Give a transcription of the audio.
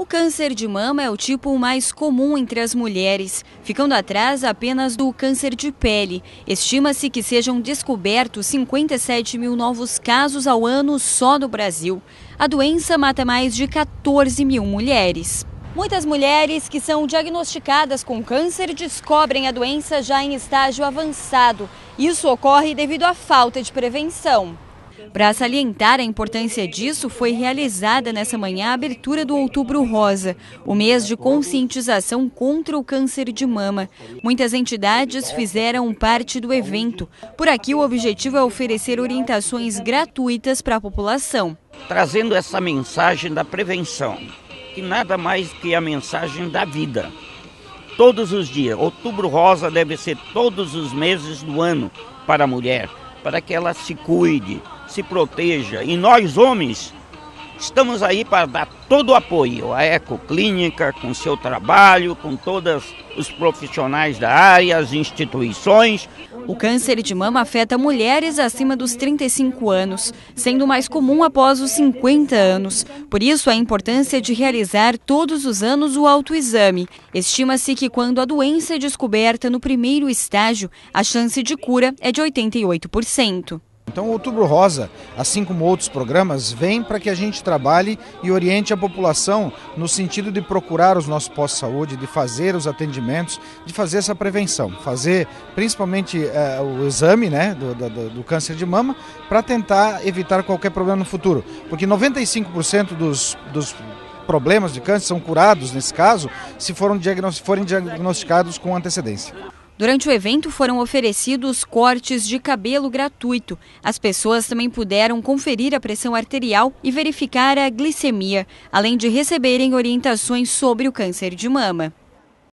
O câncer de mama é o tipo mais comum entre as mulheres, ficando atrás apenas do câncer de pele. Estima-se que sejam descobertos 57 mil novos casos ao ano só no Brasil. A doença mata mais de 14 mil mulheres. Muitas mulheres que são diagnosticadas com câncer descobrem a doença já em estágio avançado. Isso ocorre devido à falta de prevenção. Para salientar a importância disso, foi realizada nessa manhã a abertura do Outubro Rosa, o mês de conscientização contra o câncer de mama. Muitas entidades fizeram parte do evento. Por aqui, o objetivo é oferecer orientações gratuitas para a população. Trazendo essa mensagem da prevenção, que nada mais que a mensagem da vida. Todos os dias. Outubro Rosa deve ser todos os meses do ano para a mulher, para que ela se cuide, se proteja. E nós, homens, estamos aí para dar todo o apoio à Ecoclínica, com seu trabalho, com todos os profissionais da área, as instituições. O câncer de mama afeta mulheres acima dos 35 anos, sendo mais comum após os 50 anos. Por isso, a importância de realizar todos os anos o autoexame. Estima-se que quando a doença é descoberta no primeiro estágio, a chance de cura é de 88%. Então o Outubro Rosa, assim como outros programas, vem para que a gente trabalhe e oriente a população no sentido de procurar os nossos postos de saúde, de fazer os atendimentos, de fazer essa prevenção, fazer principalmente é, o exame né, do, do, do câncer de mama para tentar evitar qualquer problema no futuro. Porque 95% dos, dos problemas de câncer são curados, nesse caso, se forem diagnosticados com antecedência. Durante o evento foram oferecidos cortes de cabelo gratuito. As pessoas também puderam conferir a pressão arterial e verificar a glicemia, além de receberem orientações sobre o câncer de mama.